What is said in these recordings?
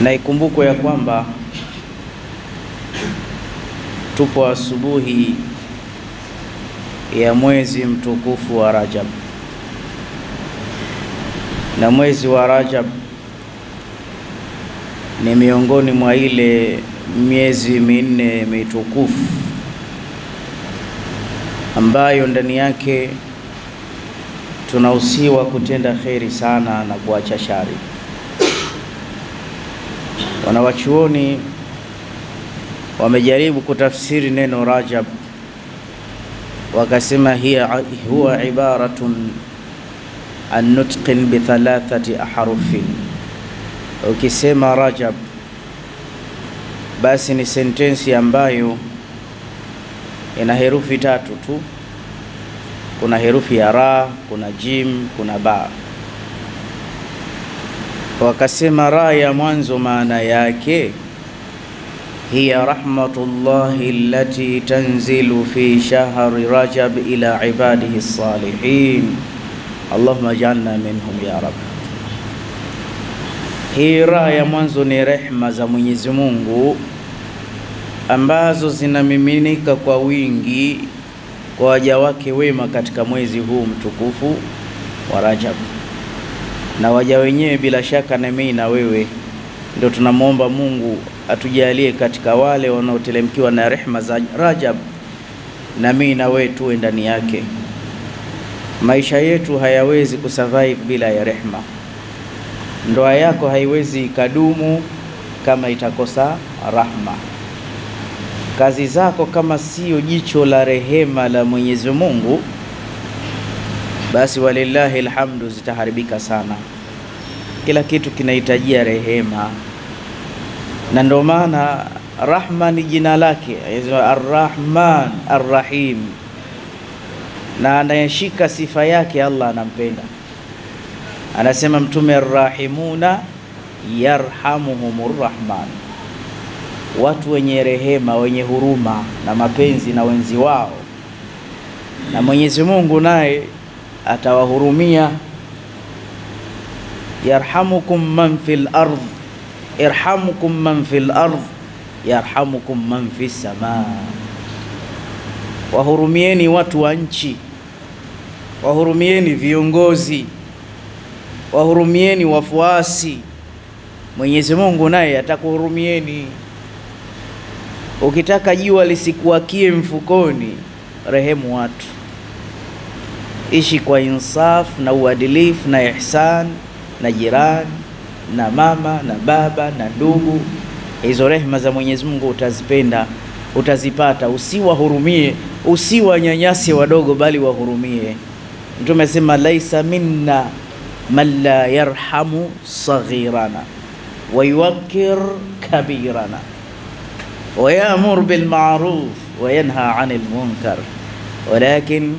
na ikumbukwe ya kwamba tupo asubuhi ya mwezi mtukufu wa Rajab, na mwezi wa Rajab ni miongoni mwa ile miezi minne mitukufu ambayo ndani yake tunahusiwa kutenda kheri sana na kuacha shari. Wanawachuoni wamejaribu kutafsiri neno Rajab, wakasema hiya huwa ibaratun an nutqin bi thalathati ahrufin. Ukisema Rajab basi ni sentensi ambayo ina herufi tatu tu. Kuna herufi ya ra, kuna jim, kuna ba. Wakasema raya mwanzo maana yake hiya rahmatullahi allati tanzilu fi shahri rajab ila ibadihi salihin allahumma jalna minhum ya rab. Hii raya mwanzo ni rehma za Mwenyezi Mungu ambazo zinamiminika kwa wingi kwa waja wake wema katika mwezi huu mtukufu wa Rajab, na waja wenyewe bila shaka na mimi na wewe ndio tunamwomba Mungu atujalie katika wale wanaotelemkiwa na rehma za Rajab, na mimi na wewe tuwe ndani yake. Maisha yetu hayawezi kusurvive bila ya rehma. Ndoa yako haiwezi ikadumu kama itakosa rahma. Kazi zako kama sio jicho la rehema la Mwenyezi Mungu, basi walillahi alhamdu, zitaharibika sana. Kila kitu kinahitajia rehema, na ndio maana rahma ni jina lake, Arrahman Arrahim, na anayeshika sifa yake Allah anampenda. Anasema Mtume, arrahimuna yarhamuhumur rahman. Watu wenye rehema wenye huruma na mapenzi na wenzi wao, na Mwenyezi Mungu naye atawahurumia. yarhamukum man fil ardh irhamukum man fil ardh yarhamukum man fis samaa, wahurumieni watu wa nchi, wahurumieni viongozi, wahurumieni wafuasi. Mwenyezi Mungu naye atakuhurumieni. Ukitaka jua lisikuakie mfukoni, rehemu watu, ishi kwa insaf na uadilifu na ihsan na jirani na mama na baba na ndugu. Hizo rehma za Mwenyezi Mungu utazipenda, utazipata. Usiwahurumie, usiwanyanyase wadogo, bali wahurumie. Mtume asema laisa minna man la yarhamu saghirana wa yuwakkir kabirana wa ya'mur bil ma'ruf wa yanha anil munkar walakin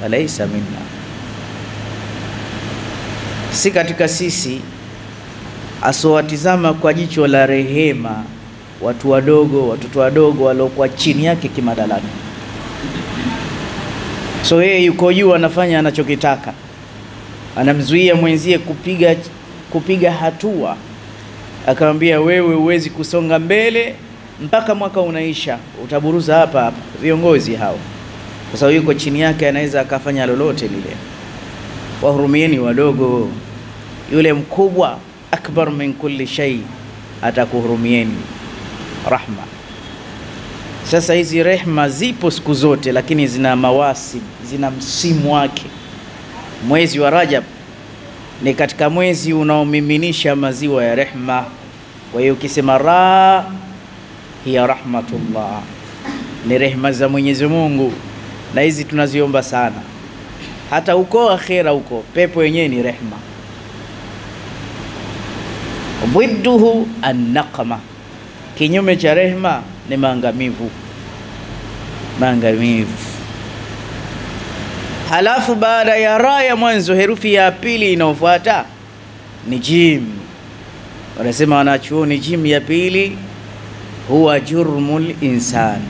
falaisa minna, si katika sisi asowatizama kwa jicho la rehema watu wadogo, watoto wadogo waliokuwa chini yake kimadalani. So yeye yuko juu, anafanya anachokitaka, anamzuia mwenzie kupiga, kupiga hatua, akamwambia wewe huwezi kusonga mbele mpaka mwaka unaisha, utaburuza hapa hapa. Viongozi hao, kwa sababu yuko chini yake, anaweza akafanya lolote lile. Wahurumieni wadogo, yule mkubwa akbar min kulli shay atakuhurumieni. Rahma. Sasa hizi rehma zipo siku zote, lakini zina mawasi, zina msimu wake. Mwezi wa Rajab ni katika mwezi unaomiminisha maziwa ya rehma. Kwa hiyo ukisema ra hiya rahmatullah, ni rehma za Mwenyezi Mungu, na hizi tunaziomba sana. Hata huko akhera huko pepo yenyewe ni rehma. Dhidduhu annaqma, kinyume cha rehma ni maangamivu, maangamivu. Halafu baada ya ra ya mwanzo, herufi ya pili inayofuata ni jim. Wanasema wanachuoni, jim ya pili huwa jurmul insan,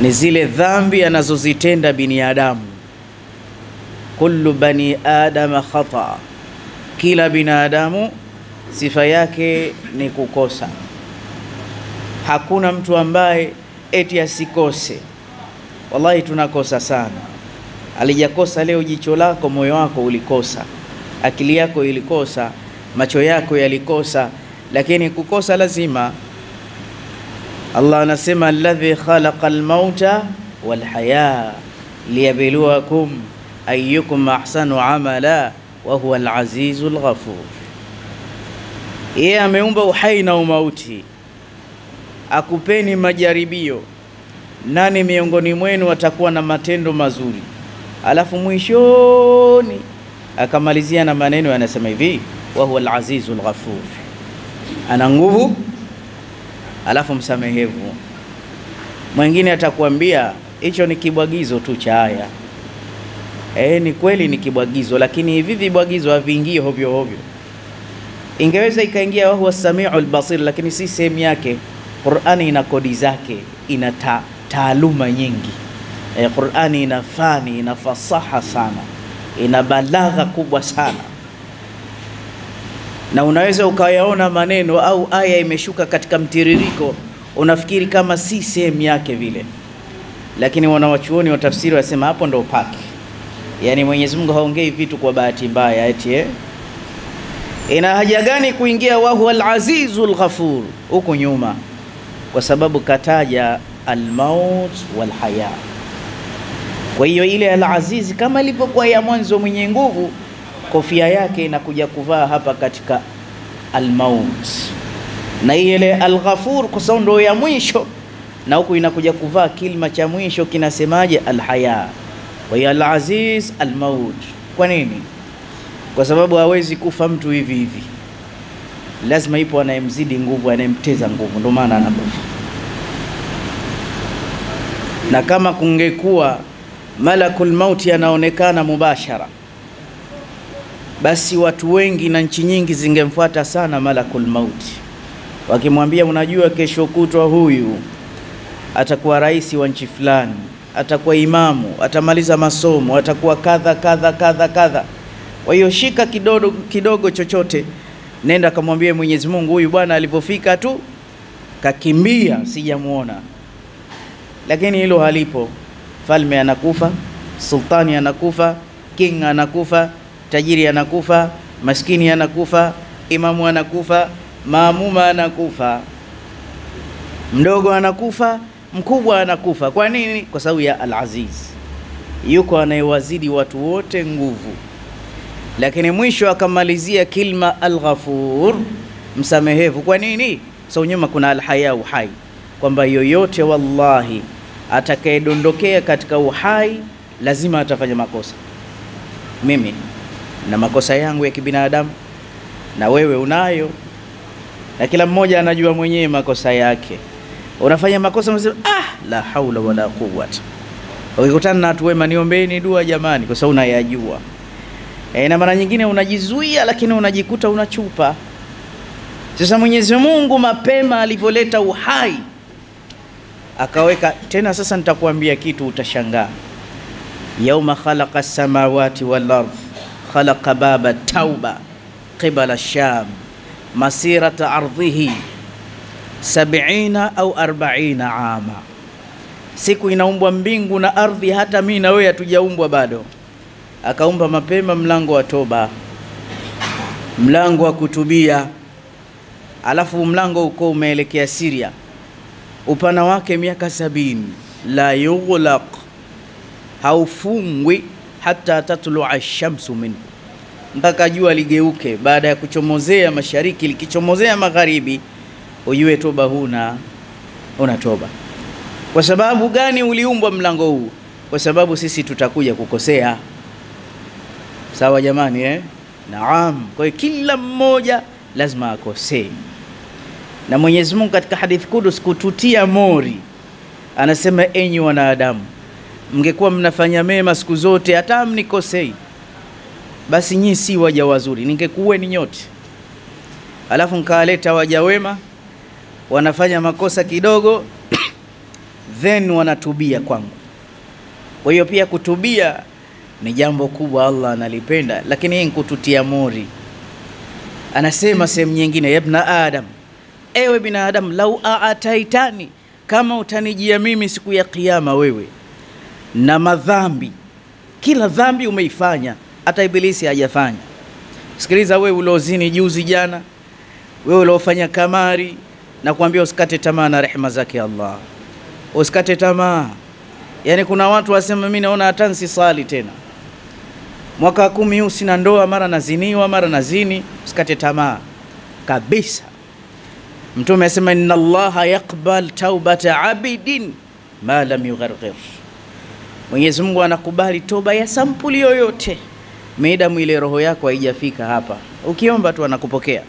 ni zile dhambi anazozitenda binadamu. Kullu bani adama khata, kila binadamu sifa yake ni kukosa. Hakuna mtu ambaye eti asikose. Wallahi tunakosa sana. Alijakosa leo jicho lako, moyo wako ulikosa, akili yako ilikosa, macho yako yalikosa, lakini kukosa lazima. Allah anasema alladhi khalaqa almauta walhaya liyabluwakum ayyukum ahsanu amala wa huwa alazizu alghafur. Yeye ameumba uhai na umauti, akupeni majaribio, nani miongoni mwenu atakuwa na matendo mazuri, alafu mwishoni akamalizia na maneno yanasema hivi, wa huwa alazizu alghafur, ana nguvu alafu msamehevu. Mwingine atakwambia hicho ni kibwagizo tu cha aya. E, ni kweli ni kibwagizo, lakini hivi vibwagizo haviingii hovyo hovyo. Ingeweza ikaingia wahuwa samiu samiul basir, lakini si sehemu yake. Qur'ani ina kodi zake, ina ta, taaluma nyingi. E, Qur'ani ina fani, ina fasaha sana, ina balagha kubwa sana na unaweza ukayaona maneno au aya imeshuka katika mtiririko, unafikiri kama si sehemu yake vile, lakini wanawachuoni wa tafsiri wasema hapo ndo paki Yani Mwenyezi Mungu haongei vitu kwa bahati mbaya eti eh? Ina haja gani kuingia wa huwa al-azizul ghafur huko nyuma? Kwa sababu kataja almaut walhaya. wal. Kwa hiyo ile alazizi kama ilivyokuwa ya mwanzo mwenye nguvu kofia yake inakuja kuvaa hapa katika almaut, na ile alghafur kwa sababu ndio ya mwisho, na huku inakuja kuvaa kilima cha mwisho kinasemaje? Alhaya. Kwa hiyo alaziz almaut. Kwa nini? Kwa sababu hawezi kufa mtu hivi hivi, lazima ipo anayemzidi nguvu, anayemteza nguvu, ndio maana anakufa. Na kama kungekuwa malakul mauti anaonekana mubashara basi watu wengi na nchi nyingi zingemfuata sana malakul mauti, wakimwambia unajua, kesho kutwa huyu atakuwa rais wa nchi fulani, atakuwa imamu, atamaliza masomo, atakuwa kadha kadha kadha kadha. Kwa hiyo shika kidogo kidogo chochote, nenda kamwambie Mwenyezi Mungu, huyu bwana alivyofika tu kakimbia, sijamuona. Lakini hilo halipo. Falme anakufa, sultani anakufa, king anakufa tajiri anakufa, maskini anakufa, imamu anakufa, maamuma anakufa, mdogo anakufa, mkubwa anakufa. Kwa nini? Kwa sababu ya Al-Aziz, yuko anayewazidi watu wote nguvu. Lakini mwisho akamalizia kilma Al-Ghafur, msamehevu. Kwa nini? So nyuma kuna alhaya, uhai, kwamba yoyote wallahi atakayedondokea katika uhai lazima atafanya makosa. Mimi na makosa yangu ya kibinadamu, na wewe unayo, na kila mmoja anajua mwenyewe makosa yake. Unafanya makosa unasema, ah, la haula wala quwwata. Ukikutana na watu wema, niombeeni dua jamani, kwa sababu unayajua. E, na mara nyingine unajizuia, lakini unajikuta unachupa. Sasa Mwenyezi Mungu mapema alivyoleta uhai akaweka tena. Sasa nitakuambia kitu utashangaa, yauma khalaqa samawati wal ardh khalaqa baba tauba qibala sham masirata ardhihi sabiina au arbaina ama, siku inaumbwa mbingu na ardhi, hata mimi na wewe hatujaumbwa bado. Akaumba mapema mlango wa toba, mlango wa kutubia, alafu mlango uko umeelekea Siria, upana wake miaka sabini, la yughlaq, haufungwi hata tatlua shamsu minhu, mpaka jua ligeuke. Baada ya kuchomozea mashariki, likichomozea magharibi, ujue toba huna, una toba. Kwa sababu gani uliumbwa mlango huu? Kwa sababu sisi tutakuja kukosea. Sawa jamani, eh? Naam. Kwa hiyo kila mmoja lazima akosee, na Mwenyezi Mungu katika hadithi Kudus kututia mori, anasema enyi wanadamu mngekuwa mnafanya mema siku zote, hata mnikosei, basi nyi si waja wazuri, ningekuweni nyote. Alafu nkawaleta waja wema, wanafanya makosa kidogo then wanatubia kwangu. Kwa hiyo pia kutubia ni jambo kubwa, Allah analipenda, lakini hii nkututia mori. Anasema sehemu nyingine, yabna Adam, ewe binadamu, lau aataitani, kama utanijia mimi siku ya Kiyama wewe na madhambi, kila dhambi umeifanya, hata Ibilisi hajafanya. Sikiliza wewe uliozini juzi jana, wewe uliofanya kamari, na kuambia usikate tamaa na rehema zake Allah, usikate tamaa. Yani kuna watu wasema, mimi naona hata nsisali tena mwaka kumi huu sina ndoa, mara naziniwa, mara nazini. Usikate tamaa kabisa. Mtume asema inna Allaha yaqbal taubata abidin ma lam yugharghir, Mwenyezi Mungu anakubali toba ya sampuli yoyote maadamu ile roho yako haijafika hapa, ukiomba tu anakupokea.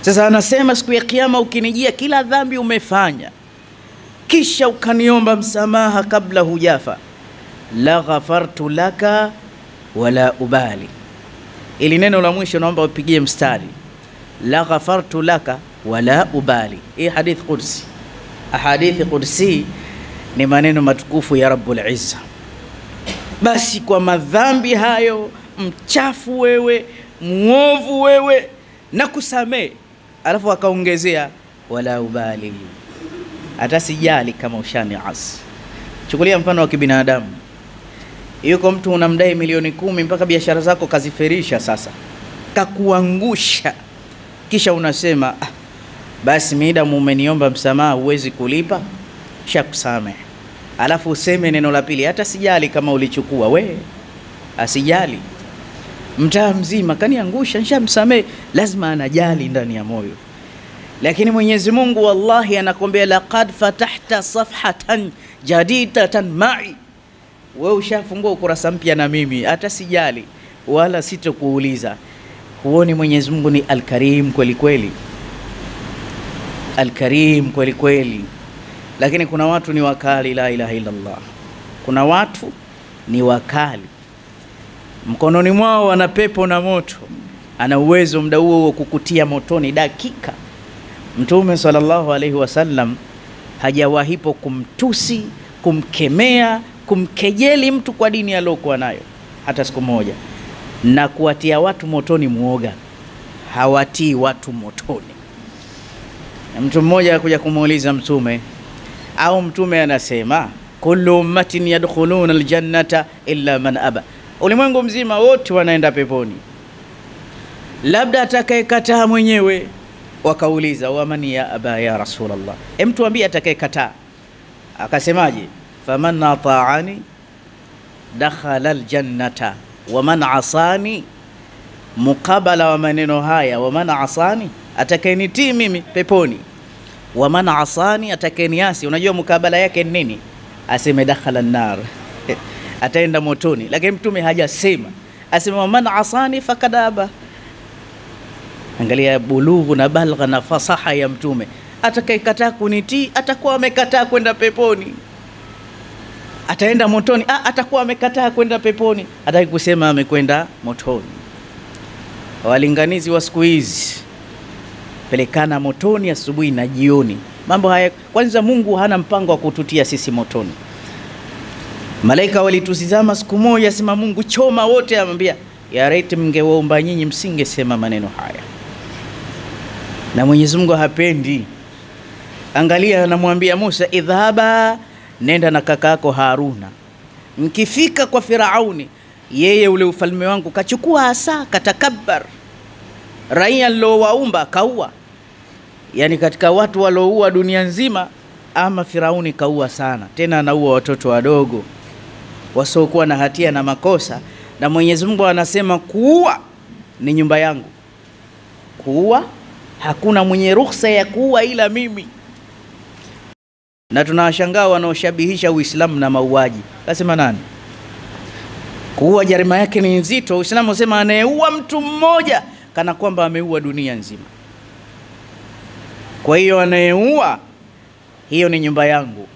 Sasa anasema siku ya Kiyama ukinijia kila dhambi umefanya, kisha ukaniomba msamaha kabla hujafa la ghafartu laka wala ubali. Ili neno la mwisho naomba upigie mstari, la ghafartu laka wala ubali. Hii hadithi qudsi. Ahadithi qudsi ni maneno matukufu ya Rabbul Izza. Basi kwa madhambi hayo, mchafu wewe, muovu wewe, na kusamee. Alafu akaongezea wala ubali, hata sijali kama ushani asi. Chukulia mfano wa kibinadamu yuko mtu unamdai milioni kumi mpaka biashara zako kaziferisha, sasa kakuangusha, kisha unasema ah, basi mida mumeniomba msamaha huwezi kulipa, shakusamehe. Alafu useme neno la pili, hata sijali kama ulichukua we, asijali mtaa mzima kaniangusha, nshamsamehe. Lazima anajali ndani ya moyo, lakini Mwenyezi Mungu wallahi anakwambia laqad fatahta safhatan jadidatan mai wewe ushafungua ukurasa mpya na mimi hata sijali wala sitokuuliza. Huoni Mwenyezi Mungu ni alkarim kweli kweli, alkarim kweli kweli. Lakini kuna watu ni wakali, la ilaha illallah. Kuna watu ni wakali, mkononi mwao wana pepo na moto, ana uwezo muda huo wa kukutia motoni dakika. Mtume sallallahu alaihi wasallam hajawahipo kumtusi, kumkemea kumkejeli mtu kwa dini aliyokuwa nayo hata siku moja, na kuwatia watu motoni. Muoga hawatii watu motoni. Mtu mmoja akuja kumuuliza Mtume, au Mtume anasema kullu ummatin yadkhuluna aljannata illa man aba, ulimwengu mzima wote wanaenda peponi, labda atakayekataa mwenyewe. Wakauliza waman ya aba ya Rasulullah, emtuambie atakayekataa. Akasemaje? faman ataani dakhala aljannata waman asani. Mukabala wa maneno haya, waman asani, atakayenitii mimi peponi, waman asani, atakeniasi. Unajua mukabala yake ni nini? Aseme dakhala nar ataenda motoni, lakini mtume hajasema, aseme waman asani fakadaba. Angalia bulughu na balgha na fasaha ya mtume. Atakayekataa kunitii atakuwa amekataa kwenda peponi ataenda motoni. Ah, atakuwa amekataa kwenda peponi, hataki kusema amekwenda motoni. Walinganizi wa siku hizi pelekana motoni asubuhi na jioni. Mambo haya kwanza, Mungu hana mpango wa kututia sisi motoni. Malaika walituzizama siku moja, sema Mungu choma wote, amwambia ya raiti mngewaomba nyinyi msingesema maneno haya, na Mwenyezi Mungu hapendi. Angalia, anamwambia Musa idhhaba nenda na kaka yako Haruna, mkifika kwa Firauni, yeye ule ufalme wangu kachukua hasa, katakabar raia nilowaumba kaua. Yani katika watu walioua dunia nzima, ama Firauni kaua sana, tena anaua watoto wadogo wasiokuwa na hatia na makosa. Na Mwenyezi Mungu anasema kuua ni nyumba yangu, kuua hakuna mwenye ruhusa ya kuua ila mimi na tunawashangaa wanaoshabihisha Uislamu na mauaji. Kasema nani? Kuua jarima yake ni nzito. Uislamu usema anayeua mtu mmoja kana kwamba ameua dunia nzima. Kwa hiyo anayeua, hiyo ni nyumba yangu,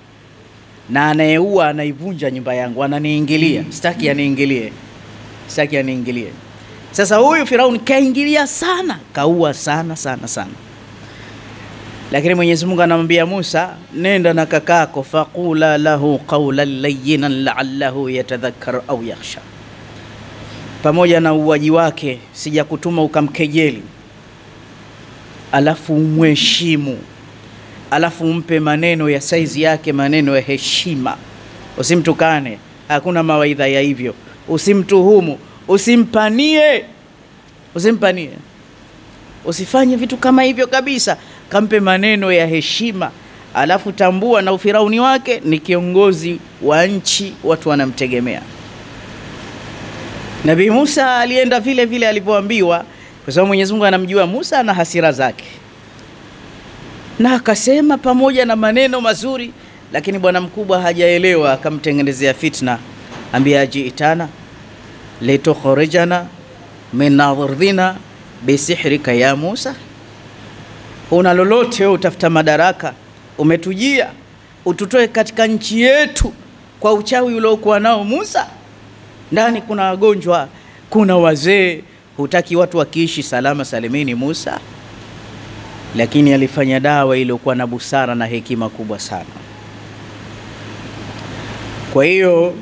na anayeua anaivunja nyumba yangu, ananiingilia. Sitaki aniingilie, sitaki aniingilie. Sasa huyu Firauni kaingilia sana, kaua sana sana sana lakini Mwenyezi Mungu anamwambia Musa, nenda na kakako, faqula lahu qawlan layyinan la'allahu yatadhakkar au yakhsha. pamoja na uwaji wake, sijakutuma ukamkejeli, alafu umheshimu, alafu umpe maneno ya saizi yake, maneno ya heshima. Usimtukane, hakuna mawaidha ya hivyo. Usimtuhumu, usimpanie, usimpanie, usifanye vitu kama hivyo kabisa. Kampe maneno ya heshima, alafu tambua na ufirauni wake ni kiongozi wa nchi, watu wanamtegemea. Nabii Musa alienda vile vile alivyoambiwa, kwa sababu Mwenyezi Mungu anamjua Musa na hasira zake, na akasema pamoja na maneno mazuri, lakini bwana mkubwa hajaelewa, akamtengenezea fitna, ambia jiitana litukhrijana min ardhina bisihrika ya Musa, una lolote wewe, utafuta madaraka, umetujia ututoe katika nchi yetu kwa uchawi uliokuwa nao Musa? Ndani kuna wagonjwa, kuna wazee, hutaki watu wakiishi salama salimini Musa. Lakini alifanya dawa iliyokuwa na busara na hekima kubwa sana. Kwa hiyo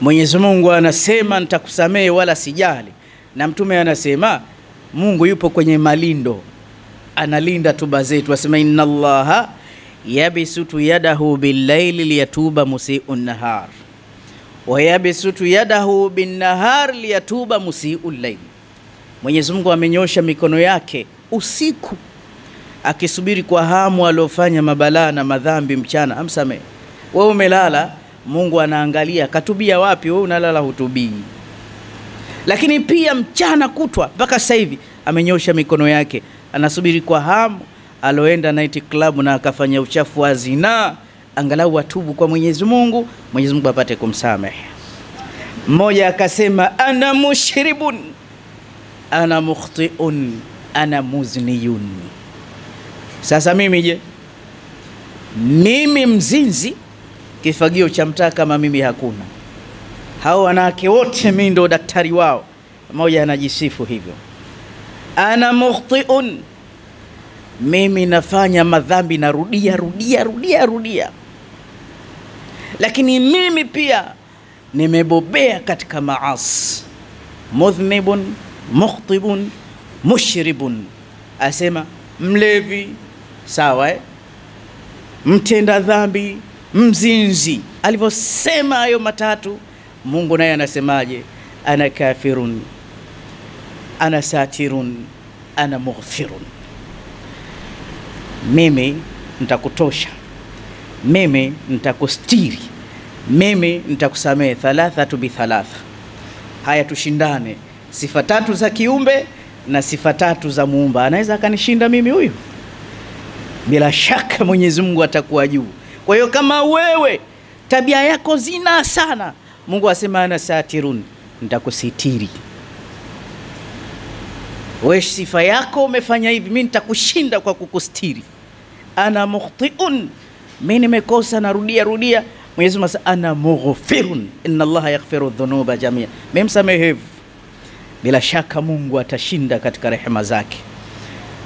Mwenyezi Mungu anasema nitakusamehe wala sijali, na Mtume anasema Mungu yupo kwenye malindo, analinda tuba zetu, asema inna Allaha yabisutu yadahu billaili liyatuba musiu nahar wayabisutu yadahu binnahar liyatuba musiu llail, Mwenyezi Mungu amenyosha mikono yake usiku akisubiri kwa hamu aliofanya mabalaa na madhambi mchana amsamehe. Wewe umelala, Mungu anaangalia katubia wapi, wewe unalala hutubii. Lakini pia mchana kutwa mpaka sasa hivi amenyosha mikono yake anasubiri kwa hamu aloenda night club na akafanya uchafu wa zinaa angalau watubu kwa Mwenyezi Mungu, Mwenyezi Mungu apate kumsamehe. Mmoja akasema ana mushribun ana mukhtiun ana muzniyun. Sasa mimi je, mimi mzinzi, kifagio cha mtaa kama mimi hakuna. Hao wanawake wote mimi ndo daktari wao. Mmoja anajisifu hivyo, ana mukhtiun, mimi nafanya madhambi narudia rudia rudia rudia lakini mimi pia nimebobea katika maasi. Mudhnibun mukhtibun mushribun, asema mlevi sawa, eh? mtenda dhambi, mzinzi. Alivyosema hayo matatu, Mungu naye anasemaje? Ana kafirun ana satirun ana mughfirun, mimi nitakutosha mimi nitakustiri, mimi nitakusamehe. Thalathatu bithalatha. Haya, tushindane, sifa tatu za kiumbe na sifa tatu za muumba. Anaweza akanishinda mimi huyu? Bila shaka Mwenyezi Mungu atakuwa juu. Kwa hiyo kama wewe tabia yako zina sana, Mungu asema ana satirun, nitakusitiri. We sifa yako umefanya hivi, mimi nitakushinda kwa kukustiri. Ana mukhtiun mi nimekosa, narudia rudia. Mwenyezi Mungu ana mughfirun, inna Allaha yaghfiru dhunuba jamia, mi msamehevu. Bila shaka Mungu atashinda katika rehema zake.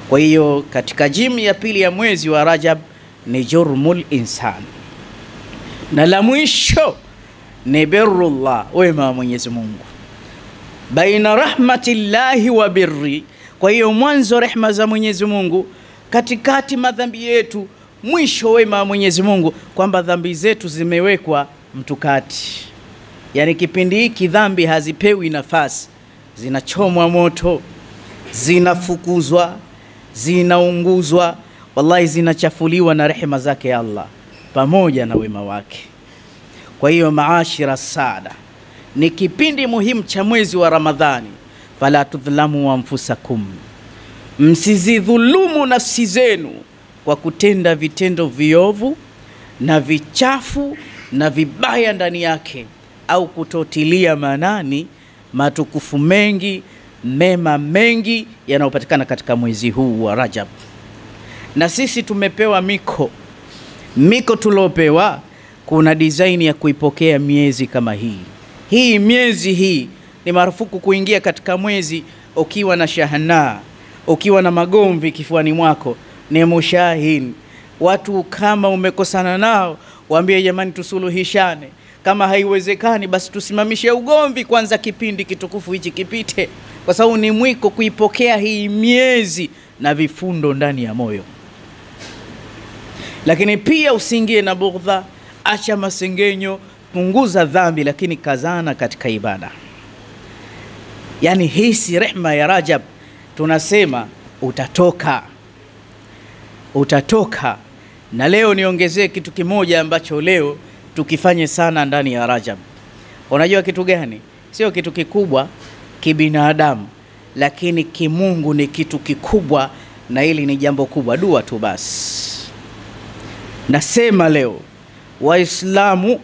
Kwa hiyo katika jimu ya pili ya mwezi wa Rajab ni jurmul insan, na la mwisho ni birrullah, wema wa Mwenyezi Mungu, baina rahmatillahi wa birri. Kwa hiyo mwanzo rehma za Mwenyezi Mungu, katikati madhambi yetu mwisho wema wa Mwenyezi Mungu, kwamba dhambi zetu zimewekwa mtukati. Yaani kipindi hiki dhambi hazipewi nafasi, zinachomwa moto, zinafukuzwa, zinaunguzwa, wallahi zinachafuliwa na rehema zake Allah pamoja na wema wake. Kwa hiyo maashira sada ni kipindi muhimu cha mwezi wa Ramadhani, fala tudhlamu anfusakum, msizidhulumu nafsi zenu kwa kutenda vitendo viovu na vichafu na vibaya ndani yake, au kutotilia maanani matukufu mengi mema mengi yanayopatikana katika mwezi huu wa Rajab. Na sisi tumepewa miko miko tuliopewa, kuna design ya kuipokea miezi kama hii. Hii miezi hii ni marufuku kuingia katika mwezi ukiwa na shahana, ukiwa na magomvi kifuani mwako ni mushahin. Watu kama umekosana nao, waambie jamani, tusuluhishane. Kama haiwezekani basi tusimamishe ugomvi kwanza, kipindi kitukufu hichi kipite, kwa sababu ni mwiko kuipokea hii miezi na vifundo ndani ya moyo. Lakini pia usiingie na bughdha, acha masengenyo, punguza dhambi, lakini kazana katika ibada. Yani hisi rehma ya Rajab, tunasema utatoka, utatoka. Na leo niongezee kitu kimoja ambacho leo tukifanye sana ndani ya Rajab. Unajua kitu gani? Sio kitu kikubwa kibinadamu, lakini kimungu ni kitu kikubwa, na hili ni jambo kubwa. Dua tu basi. Nasema leo Waislamu,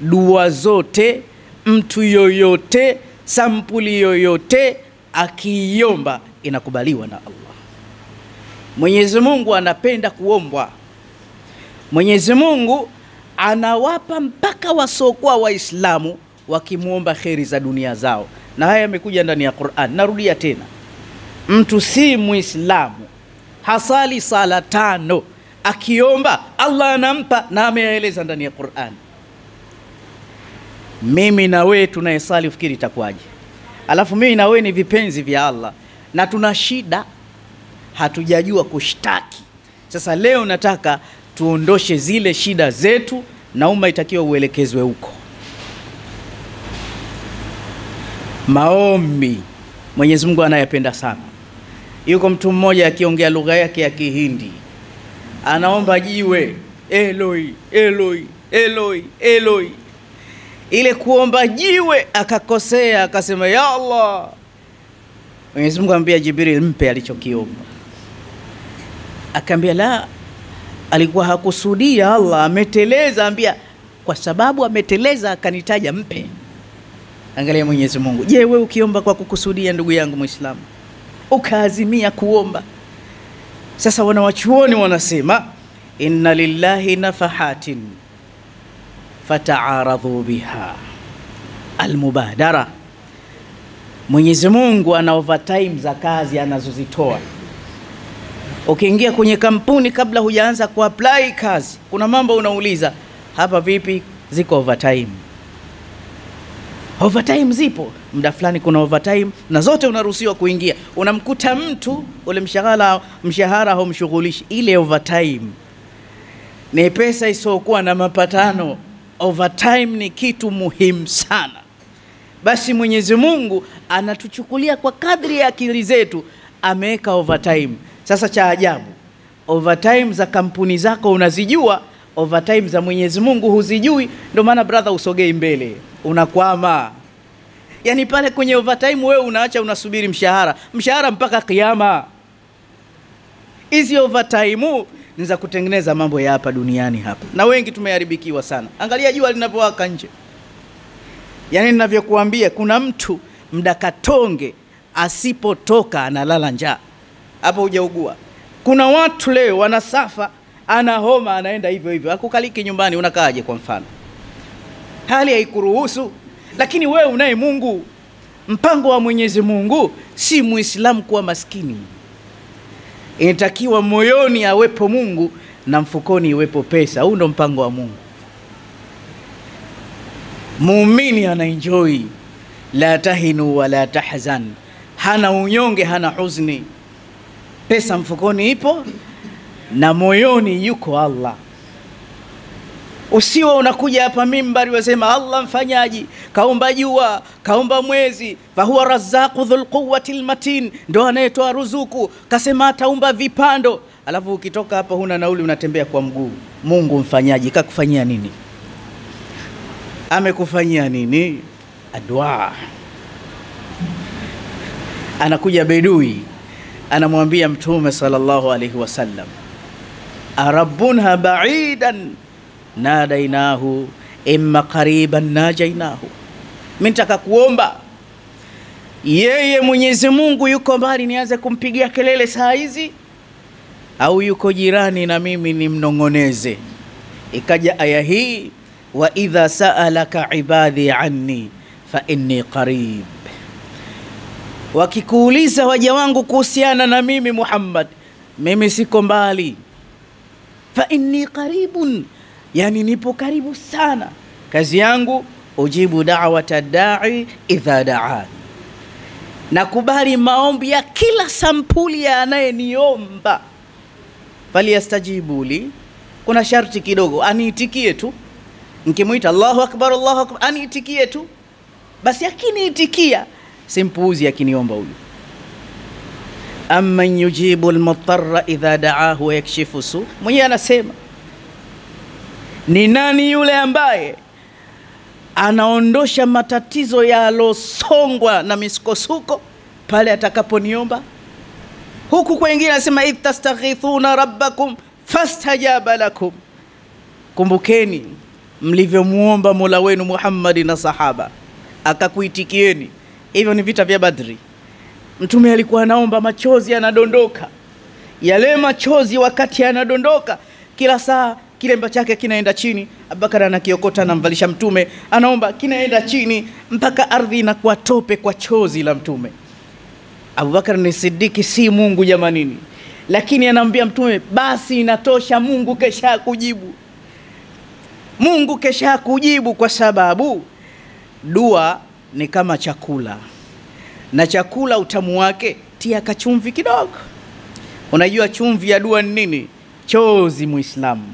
dua zote, mtu yoyote, sampuli yoyote akiiomba inakubaliwa na Allah. Mwenyezi Mungu anapenda kuombwa. Mwenyezi Mungu anawapa mpaka wasiokuwa Waislamu wakimwomba kheri za dunia zao, na haya yamekuja ndani ya Qur'an. Narudia tena, mtu si Muislamu hasali sala tano akiomba Allah anampa, na ameyaeleza ndani ya Qur'an. Mimi na wewe tunayesali, ufikiri itakuwaje? Alafu mimi na wewe ni vipenzi vya Allah na tuna shida, hatujajua kushtaki. Sasa leo nataka tuondoshe zile shida zetu, na umma itakiwa uelekezwe huko. Maombi Mwenyezi Mungu anayapenda sana. Yuko mtu mmoja akiongea lugha yake ya Kihindi, anaomba jiwe, Eloi, Eloi, Eloi, Eloi. Ile kuomba jiwe akakosea, akasema ya Allah. Mwenyezi Mungu amwambia Jibril, mpe alichokiomba. Akaambia la, alikuwa hakusudia Allah, ameteleza. Ambia kwa sababu ameteleza akanitaja, mpe. Angalia Mwenyezi Mungu. Je, wewe ukiomba kwa kukusudia, ndugu yangu Muislamu, ukaazimia kuomba, sasa wanawachuoni wanasema inna lillahi nafahatin fataaradhu biha almubadara. Mwenyezi Mungu ana overtime za kazi anazozitoa. Ukiingia kwenye kampuni, kabla hujaanza kuapply kazi, kuna mambo unauliza hapa, vipi, ziko overtime overtime zipo muda fulani, kuna overtime na zote unaruhusiwa kuingia. Unamkuta mtu ule mshahara mshahara haumshughulishi, ile overtime ni pesa isiyokuwa na mapatano. Overtime ni kitu muhimu sana. Basi Mwenyezi Mungu anatuchukulia kwa kadri ya akili zetu, ameweka overtime. Sasa cha ajabu, overtime za kampuni zako unazijua, overtime za Mwenyezi Mungu huzijui. Ndio maana brother, usogei mbele unakwama. Yaani pale kwenye overtime wewe unaacha unasubiri mshahara, mshahara mpaka kiyama. Hizi overtime ni za kutengeneza mambo ya hapa duniani hapa, na wengi tumeharibikiwa sana. Angalia jua linavyowaka nje, yaani ninavyokuambia, kuna mtu mdakatonge asipotoka analala njaa hapo, hujaugua. Kuna watu leo wanasafa, ana homa, anaenda hivyo hivyo, akukaliki nyumbani. Unakaaje? Kwa mfano hali haikuruhusu, lakini wewe unaye Mungu. Mpango wa Mwenyezi Mungu si Muislamu kuwa maskini, inatakiwa moyoni awepo Mungu na mfukoni iwepo pesa. Huu ndo mpango wa Mungu. Muumini ana enjoy, la tahinu wala tahzan, hana unyonge, hana huzni. Pesa mfukoni ipo na moyoni yuko Allah. Usiwa unakuja hapa mimbari wasema Allah mfanyaji, kaumba jua, kaumba mwezi, fahuwa razzaqu dhul quwwati lmatin, ndo anayetoa ruzuku, kasema ataumba vipando, alafu ukitoka hapa huna nauli, unatembea kwa mguu. Mungu mfanyaji, kakufanyia nini? Amekufanyia nini? Adua. Anakuja bedui anamwambia Mtume sallallahu alaihi wasallam, arabbunha baidan nadainahu imma qariban najainahu. Mimi nataka kuomba yeye Mwenyezi Mungu yuko mbali nianze kumpigia kelele saa hizi, au yuko jirani na mimi nimnong'oneze? Ikaja aya hii, wa idha saalaka ibadi anni fa inni qarib, wakikuuliza waja wangu kuhusiana na mimi Muhammad, mimi siko mbali. Fa inni qaribun Yani nipo karibu sana. kazi yangu ujibu da'wata da'i idha da'an, nakubali maombi ya kila sampuli ya anayeniomba. Faliyastajibu li, kuna sharti kidogo, aniitikie tu. Nikimwita Allahu akbar, Allahu akbar, aniitikie tu basi. Akiniitikia simpuuzi, akiniomba huyu. Amman yujibu almutarra idha da'ahu wayakshifu su, mwenyewe anasema ni nani yule ambaye anaondosha matatizo yalosongwa na misukosuko pale atakaponiomba. Huku kwengine anasema idh tastaghithuna rabbakum fastajaba lakum, kumbukeni mlivyomwomba mola wenu Muhammadi na sahaba akakuitikieni. Hivyo ni vita vya Badri. Mtume alikuwa anaomba, machozi yanadondoka. Yale machozi wakati yanadondoka, kila saa kilemba chake kinaenda chini. Abubakar anakiokota anamvalisha Mtume, anaomba, kinaenda chini mpaka ardhi inakuwa tope kwa chozi la Mtume. Abubakar ni Sidiki, si Mungu jamanini, lakini anaambia Mtume, basi inatosha, Mungu kesha kujibu, Mungu kesha kujibu, kwa sababu dua ni kama chakula, na chakula utamu wake tia kachumvi kidogo. Unajua chumvi ya dua ni nini? Chozi, Muislamu.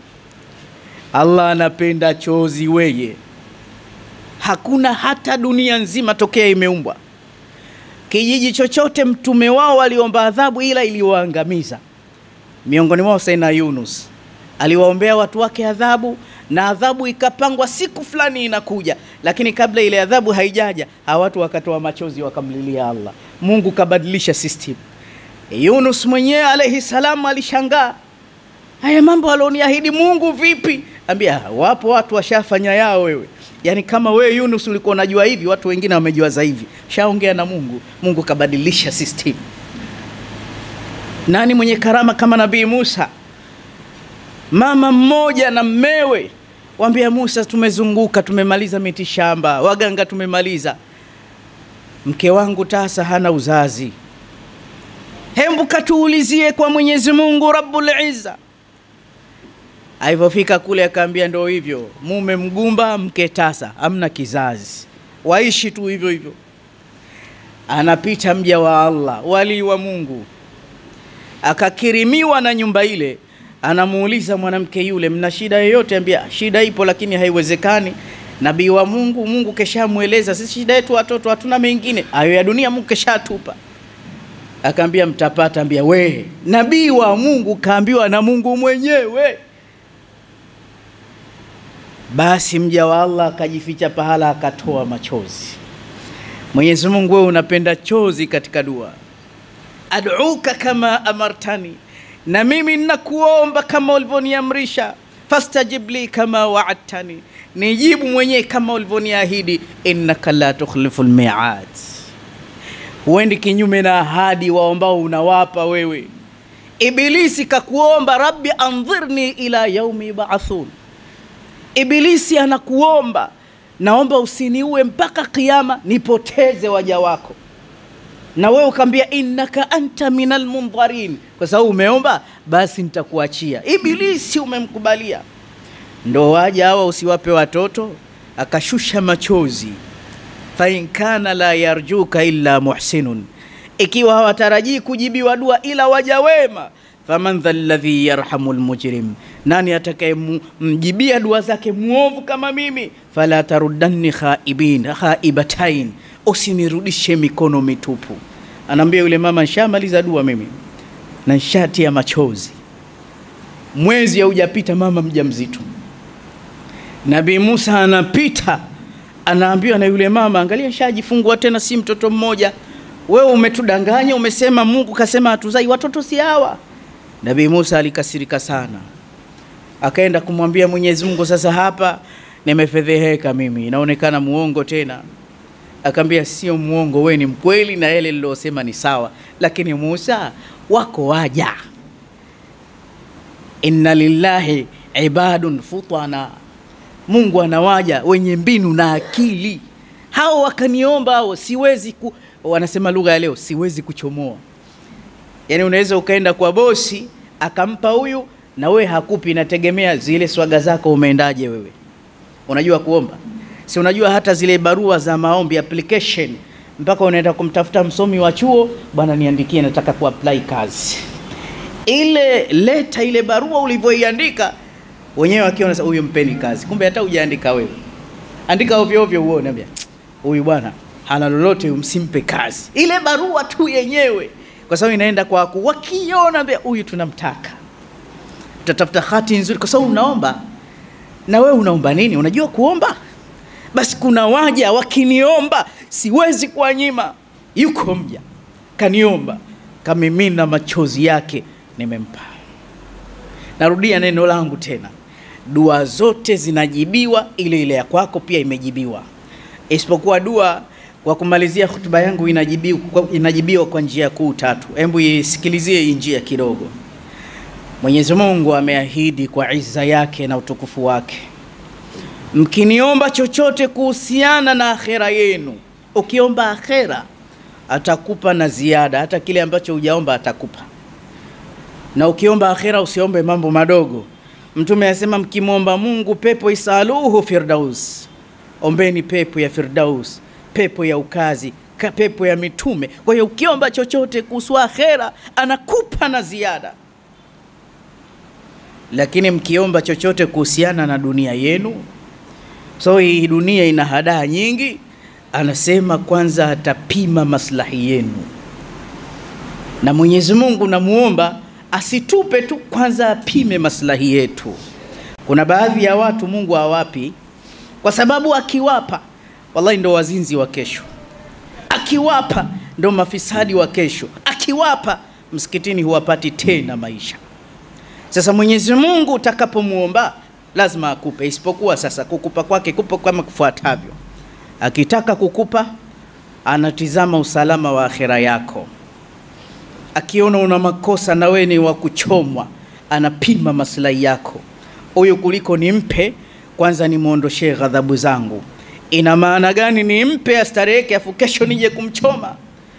Allah anapenda chozi weye. Hakuna hata dunia nzima tokea imeumbwa kijiji chochote mtume wao aliomba adhabu ila iliwaangamiza. Miongoni mwao Saina Yunus aliwaombea watu wake adhabu, na adhabu ikapangwa siku fulani inakuja, lakini kabla ile adhabu haijaja, hawa watu wakatoa machozi wakamlilia Allah. Mungu kabadilisha system. Yunus mwenyewe alayhi salam alishangaa, haya mambo alioniahidi Mungu vipi? Ambia wapo watu washafanya yao, wewe Yaani kama wewe Yunus ulikuwa unajua hivi, watu wengine wamejua za hivi. Shaongea na Mungu, Mungu kabadilisha system. Nani mwenye karama kama Nabii Musa? Mama mmoja na mmewe waambia Musa, tumezunguka tumemaliza miti shamba, waganga tumemaliza, mke wangu tasa hana uzazi, hembu katuulizie kwa Mwenyezi Mungu Rabbul Izza. Alivyofika kule akaambia, ndo hivyo, mume mgumba, mke tasa, amna kizazi, waishi tu hivyo hivyo. Anapita mja wa Allah, wali wa Mungu, akakirimiwa na nyumba ile. Anamuuliza mwanamke yule, mna shida yoyote? Ambia shida ipo, lakini haiwezekani. Nabii wa Mungu, Mungu keshamweleza, sisi shida yetu watoto, hatuna mengine, ayo ya dunia Mungu keshatupa. Akaambia mtapata. Ambia we, nabii wa Mungu kaambiwa na Mungu mwenyewe basi mja wa Allah akajificha pahala akatoa machozi. Mwenyezi Mungu, wewe unapenda chozi katika dua. Ad'uka kama amartani, na mimi ninakuomba kama ulivyoniamrisha. Fastajib li kama wa'adtani, nijibu mwenyewe kama ulivyoniahidi. Innaka la tukhlifu lmiad, huendi kinyume na ahadi waombao unawapa wewe. Ibilisi kakuomba rabbi andhirni ila yaumi yub'athun Ibilisi anakuomba naomba usiniue mpaka kiama, nipoteze waja wako, na wewe ukaambia innaka anta minal mundharin, kwa sababu umeomba, basi nitakuachia. Ibilisi umemkubalia, ndo waja hawa usiwape watoto. Akashusha machozi, fa in kana la yarjuka illa muhsinun, ikiwa hawatarajii kujibiwa dua ila waja wema faman dha alladhi yarhamu lmujrim, nani atakayemjibia dua zake mwovu kama mimi? Fala taruddanni khaibin khaibatain, usinirudishe mikono mitupu. Anaambia yule mama, nshamaliza dua mimi na nshatia machozi, mwezi haujapita, mama mjamzito. Nabii Musa anapita, anaambiwa na yule mama, angalia, nshajifungua tena, si mtoto mmoja. Wewe umetudanganya, umesema Mungu kasema hatuzai watoto, si hawa Nabii Musa alikasirika sana, akaenda kumwambia Mwenyezi Mungu, sasa hapa nimefedheheka mimi, inaonekana muongo tena. Akaambia sio muongo, we ni mkweli na yale lilosema ni sawa, lakini Musa, wako waja, inna lillahi ibadun futana, Mungu anawaja wenye mbinu na akili. Hao wakaniomba hao, siwezi ku, wanasema lugha ya leo, siwezi kuchomoa Yani unaweza ukaenda kwa bosi akampa huyu na we hakupi, inategemea zile swaga zako umeendaje wewe. unajua kuomba? Si unajua hata zile barua za maombi application, mpaka unaenda kumtafuta msomi wa chuo, bwana, niandikie, nataka kuapply kazi. Ile leta ile barua ulivyoiandika, wenyewe wakiona sasa, huyu mpeni kazi, kumbe hata hujaandika wewe. Andika ovyo ovyo, uone huyu bwana hana lolote, msimpe kazi. Ile barua tu yenyewe, kwa sababu inaenda kwa wakuu, wakiona huyu tunamtaka, utatafuta hati nzuri, kwa sababu unaomba. Na wewe unaomba nini? Unajua kuomba? Basi kuna waja wakiniomba siwezi kuwanyima. Yuko mja kaniomba, kamimina machozi yake, nimempa. Narudia neno langu tena, dua zote zinajibiwa, ile ile ya kwako pia imejibiwa, isipokuwa dua kwa kumalizia hotuba yangu inajibiwa, inajibiwa kwa njia kuu tatu. Hebu isikilizie hii njia kidogo. Mwenyezi Mungu ameahidi kwa izza yake na utukufu wake, mkiniomba chochote kuhusiana na akhera yenu, ukiomba akhera atakupa na ziada, hata kile ambacho hujaomba atakupa. Na ukiomba akhera usiombe mambo madogo. Mtume asema, mkimwomba Mungu pepo isaluhu firdaus, ombeni pepo ya firdaus, pepo ya ukazi, ka pepo ya mitume. Kwa hiyo ukiomba chochote kuhusu akhera anakupa na ziada lakini mkiomba chochote kuhusiana na dunia yenu, so hii dunia ina hadaa nyingi, anasema kwanza atapima maslahi yenu. Na Mwenyezi Mungu namuomba asitupe tu, kwanza apime maslahi yetu. Kuna baadhi ya watu Mungu hawapi kwa sababu akiwapa, wallahi ndo wazinzi wa kesho, akiwapa ndo mafisadi wa kesho, akiwapa msikitini huwapati tena maisha. Sasa Mwenyezi Mungu utakapomwomba lazima akupe, isipokuwa sasa kukupa kwake kupo kama kufuatavyo. Akitaka kukupa, anatizama usalama wa akhira yako. Akiona una makosa na wewe ni wa kuchomwa, anapima maslahi yako. Huyu kuliko nimpe kwanza, nimwondoshee ghadhabu zangu. Ina maana gani nimpe astareheke, afu kesho nije kumchoma?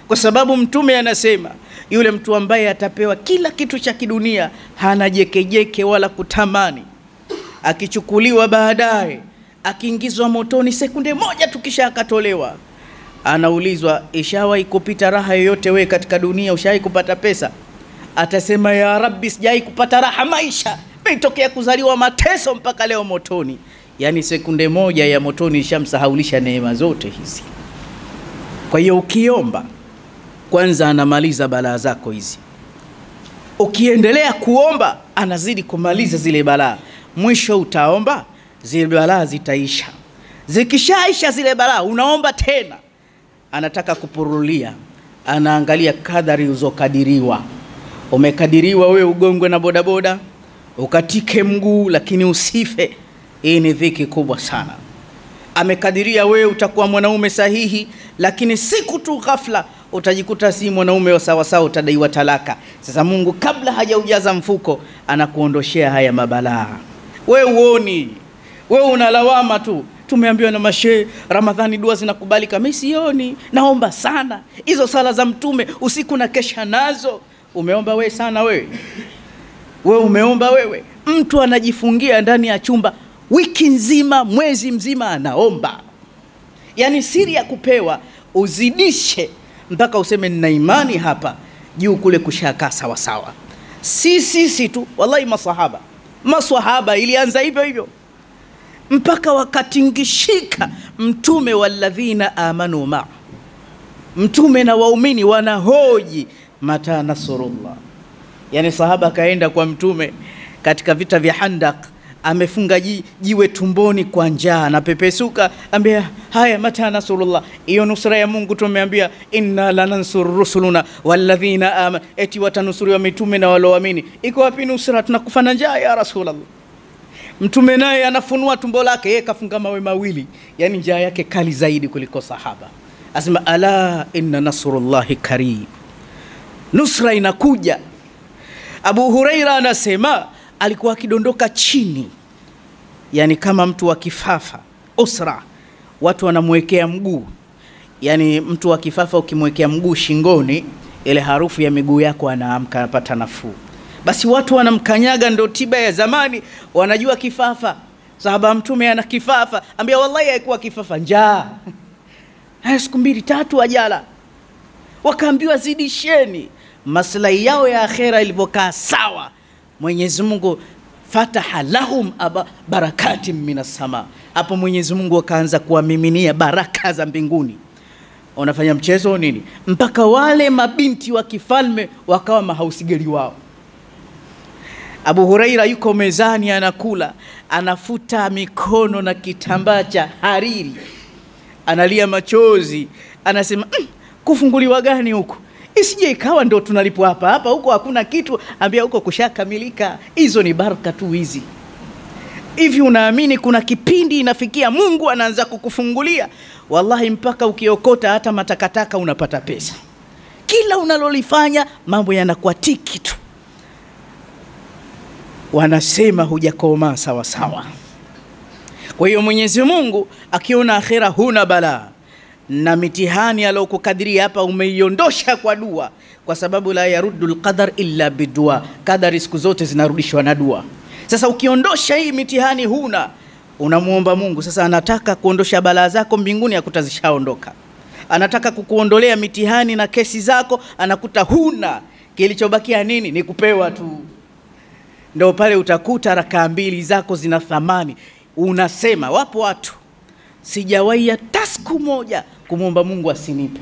Kwa sababu Mtume anasema yule mtu ambaye atapewa kila kitu cha kidunia hana jekejeke wala kutamani, akichukuliwa baadaye, akiingizwa motoni sekunde moja tu kisha akatolewa, anaulizwa, ishawahi kupita raha yoyote wewe katika dunia? Ushawahi kupata pesa? Atasema, ya Rabbi, sijawahi kupata raha maisha, mitokea kuzaliwa mateso mpaka leo motoni. Yaani sekunde moja ya motoni ishamsahaulisha neema zote hizi. Kwa hiyo ukiomba kwanza anamaliza balaa zako hizi. Ukiendelea kuomba anazidi kumaliza zile balaa, mwisho utaomba zile balaa zitaisha. Zikishaisha zile balaa, unaomba tena, anataka kupurulia, anaangalia kadari uzokadiriwa. Umekadiriwa wewe ugongwe na bodaboda, ukatike mguu, lakini usife. Hii ni dhiki kubwa sana. Amekadiria wewe utakuwa mwanaume sahihi, lakini siku tu ghafla utajikuta si mwanaume wa sawasawa, utadaiwa talaka. Sasa Mungu kabla hajaujaza mfuko anakuondoshea haya mabalaa. We uoni, we unalawama tu. Tumeambiwa na mashehe Ramadhani dua zinakubalika, mimi sioni. Naomba sana hizo sala za Mtume usiku na kesha nazo. Umeomba we sana wewe, we umeomba wewe. Mtu anajifungia ndani ya chumba wiki nzima, mwezi mzima anaomba. Yaani siri ya kupewa uzidishe mpaka useme nina imani hapa juu kule kushakaa sawasawa. sawa. Si sisi tu, wallahi, masahaba masahaba ilianza hivyo hivyo mpaka wakatingishika. Mtume walladhina amanu ma mtume na waumini wanahoji mata nasurullah Yani sahaba akaenda kwa mtume katika vita vya Handak amefunga ji, jiwe tumboni kwa njaa, na pepesuka, ambia haya, mata nasrullah, hiyo nusra ya Mungu tumeambia, inna lanansuru rusuluna walladhina amanu, eti watanusuriwa mitume na waloamini Iko wapi nusra? Tunakufa na njaa ya Rasulullah. Mtume naye anafunua tumbo lake, yeye kafunga mawe mawili, yani njaa yake kali zaidi kuliko sahaba. Asema ala inna nasrullahi karib, nusra inakuja. Abu Huraira anasema alikuwa akidondoka chini, yani kama mtu wa kifafa usra, watu wanamwekea mguu, yani mtu wa kifafa ukimwekea mguu shingoni, ile harufu ya miguu yako anaamka, anapata nafuu. Basi watu wanamkanyaga, ndo tiba ya zamani, wanajua kifafa. Sahaba mtume ana kifafa. Ambia wallahi haikuwa kifafa njaa. Haya siku mbili tatu ajala. Wakaambiwa zidisheni. Maslahi yao ya akhera ilivyokaa sawa mwenyezi mungu fataha lahum aba barakatin minas sama hapo mwenyezi mungu akaanza kuwamiminia baraka za mbinguni. Unafanya mchezo nini? Mpaka wale mabinti wa kifalme wakawa mahausigeli wao. Abu Huraira yuko mezani anakula anafuta mikono na kitambaa cha hariri analia machozi anasema mm, kufunguliwa gani huku isije ikawa ndo tunalipwa hapa. Hapa huko hakuna kitu. Ambia huko kushakamilika. Hizo ni baraka tu hizi. Hivi unaamini kuna kipindi inafikia mungu anaanza kukufungulia? Wallahi mpaka ukiokota hata matakataka unapata pesa. Kila unalolifanya mambo yanakuwa tiki tu. Wanasema hujakomaa sawasawa. sawa kwa hiyo mwenyezi mungu akiona akhera huna balaa na mitihani aliokukadiria hapa umeiondosha kwa dua kwa sababu la yaruddu lqadar illa bidua kadari siku zote zinarudishwa na dua. Sasa ukiondosha hii mitihani huna unamwomba mungu. Sasa anataka kuondosha balaa zako mbinguni akuta zishaondoka anataka kukuondolea mitihani na kesi zako anakuta huna. Kilichobakia nini? Ni kupewa tu. Ndo pale utakuta rakaa mbili zako zina thamani. Unasema wapo watu sijawahi hata siku moja kumwomba mungu asinipe.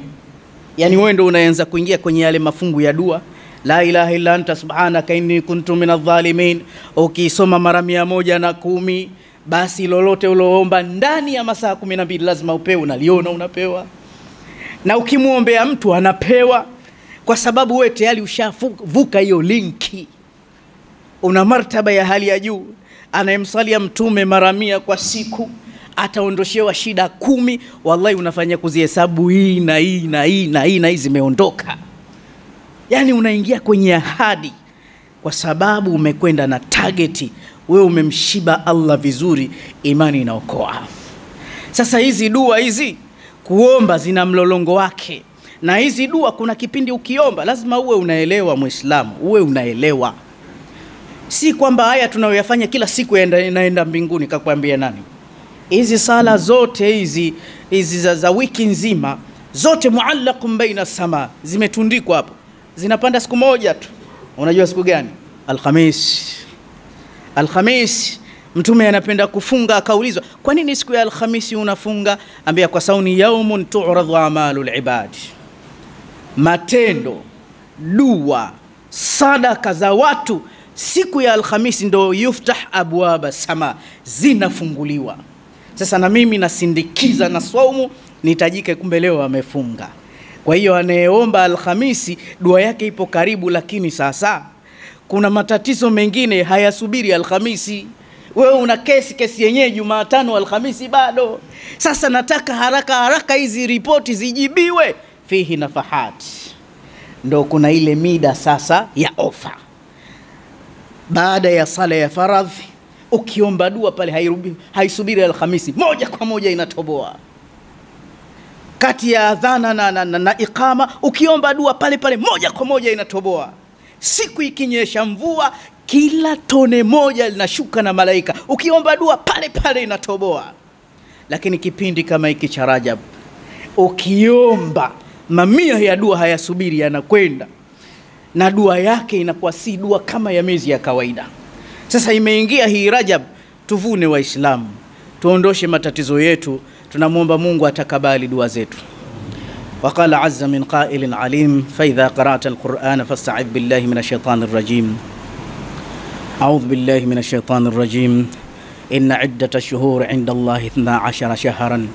Yaani wewe ndio unaanza kuingia kwenye yale mafungu ya dua. La ilaha illa anta subhanaka inni kuntu minadh-dhalimin. Ukisoma mara mia moja na kumi basi lolote uloomba ndani ya masaa kumi na mbili lazima upewe unaliona unapewa. Na ukimwombea mtu anapewa kwa sababu wewe tayari ushavuka hiyo linki. Una martaba ya hali ya juu. Anayemsalia mtume mara mia kwa siku ataondoshewa shida kumi. Wallahi unafanya kuzihesabu hii na hii na hii na hii na hii zimeondoka. Yaani unaingia kwenye ahadi kwa sababu umekwenda na tageti wewe umemshiba allah vizuri imani inaokoa. Sasa hizi dua hizi kuomba zina mlolongo wake. Na hizi dua kuna kipindi ukiomba lazima uwe unaelewa Muislamu uwe unaelewa. Si kwamba haya tunayoyafanya kila siku inaenda mbinguni kakwambia nani hizi sala zote hizi hizi za, za wiki nzima zote muallaqun baina sama zimetundikwa hapo. Zinapanda siku moja tu. Unajua siku gani? Alhamis. Alhamis mtume anapenda kufunga akaulizwa kwa nini siku ya alhamisi unafunga? Ambia kwa sauni yaumun turadhu amalu ibadi, matendo dua sadaka za watu siku ya alhamisi ndo yuftah abwaba sama zinafunguliwa sasa na mimi nasindikiza na swaumu nitajike kumbe leo amefunga. Kwa hiyo anayeomba alhamisi dua yake ipo karibu lakini sasa kuna matatizo mengine hayasubiri alhamisi. Wewe una kesi kesi yenyewe jumatano alhamisi bado. Sasa nataka haraka haraka hizi ripoti zijibiwe. Fihi nafahat ndo kuna ile mida sasa ya ofa. Baada ya sala ya faradhi ukiomba dua pale hairubi, haisubiri alhamisi. Moja kwa moja inatoboa. Kati ya adhana na, na, na, na ikama. ukiomba dua pale pale moja kwa moja inatoboa. Siku ikinyesha mvua kila tone moja linashuka na malaika. Ukiomba dua pale pale inatoboa. Lakini kipindi kama hiki cha rajab ukiomba mamia ya dua hayasubiri yanakwenda. Na dua yake inakuwa si dua kama ya miezi ya kawaida sasa imeingia hii rajab tuvune waislamu tuondoshe matatizo yetu tunamwomba mungu atakabali dua zetu وقال عز من قائل عليم فإذا قرأت القرآن فاستعذ بالله من الشيطان الرجيم أعوذ بالله من الشيطان الرجيم إن عدة الشهور عند الله اثنا عشر شهرا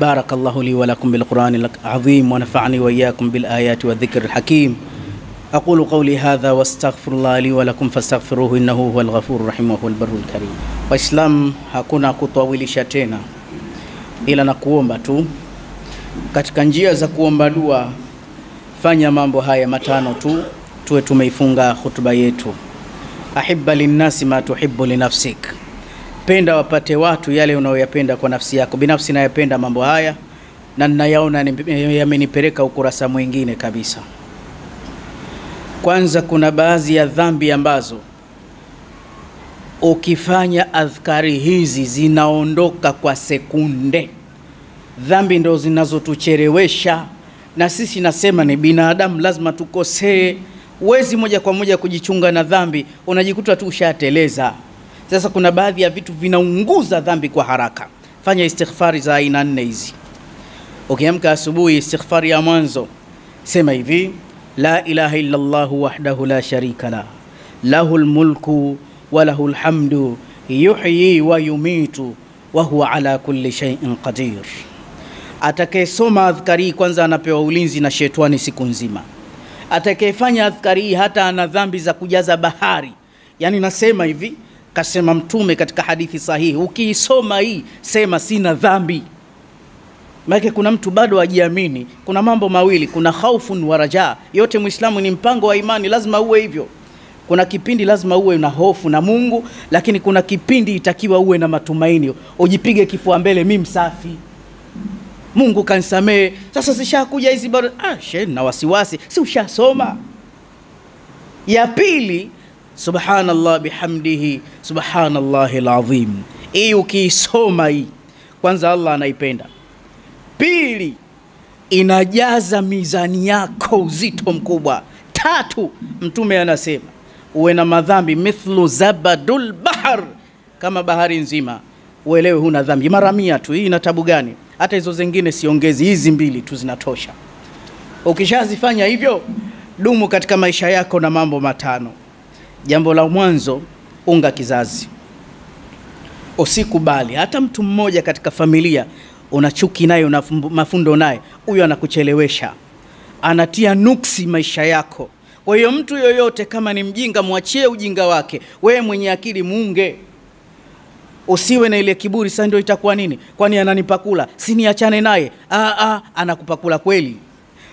بارك الله لي ولكم بالقرآن العظيم ونفعني وإياكم بالآيات والذكر الحكيم أقول قولي هذا واستغفر الله لي ولكم فاستغفروه إنه هو الغفور الرحيم وهو البر الكريم Waislamu hakuna kutwawilisha tena ila na kuomba tu katika njia za kuomba dua fanya mambo haya matano tu tuwe tumeifunga hutuba yetu ahibba linnasi ma tuhibbu linafsik penda wapate watu yale unayoyapenda kwa nafsi yako binafsi nayapenda mambo haya na ninayaona yamenipeleka ukurasa mwingine kabisa kwanza kuna baadhi ya dhambi ambazo ukifanya adhkari hizi zinaondoka kwa sekunde. Dhambi ndo zinazotuchelewesha, na sisi nasema ni binadamu, lazima tukosee. Wezi moja kwa moja kujichunga na dhambi, unajikuta tu ushateleza. Sasa kuna baadhi ya vitu vinaunguza dhambi kwa haraka. Fanya istighfari za aina nne hizi. Ukiamka asubuhi, istighfari ya mwanzo sema hivi: la ilaha illa Allah wahdahu la sharika la lahu lmulku wa lahu lhamdu yuhyi wa yumitu wa huwa ala kulli shay'in qadir. Atakayesoma adhkari kwanza anapewa ulinzi na shetani siku nzima. Atakayefanya adhkari hata ana dhambi za kujaza bahari. Yani nasema hivi, kasema Mtume katika hadithi sahihi, ukiisoma hii sema sina dhambi. Maana kuna mtu bado hajiamini. Kuna mambo mawili, kuna khaufun wa rajaa. Yote Muislamu ni mpango wa imani, lazima uwe hivyo. Kuna kipindi lazima uwe na hofu na Mungu, lakini kuna kipindi itakiwa uwe na matumaini, ujipige kifua mbele, mi msafi, Mungu kanisamee. Sasa zishakuja hizi bado, ah, she na wasiwasi, si ushasoma? Ya pili, subhanallah bihamdihi subhanallahi alazim. Hii ukiisoma hii, kwanza Allah anaipenda Pili, inajaza mizani yako uzito mkubwa. Tatu, Mtume anasema uwe na madhambi mithlu zabadul bahar, kama bahari nzima, uelewe huna dhambi mara mia tu. Hii ina tabu gani? Hata hizo zingine siongezi, hizi mbili tu zinatosha. Ukishazifanya hivyo, dumu katika maisha yako na mambo matano. Jambo la mwanzo, unga kizazi, usikubali hata mtu mmoja katika familia una chuki naye, una mafundo naye, huyo anakuchelewesha, anatia nuksi maisha yako. Kwa hiyo mtu yoyote kama ni mjinga, mwachie ujinga wake. Wewe mwenye akili muunge, usiwe na ile kiburi. Sasa ndio itakuwa nini? Kwani ananipakula siniachane naye? Ah, ah, anakupakula kweli,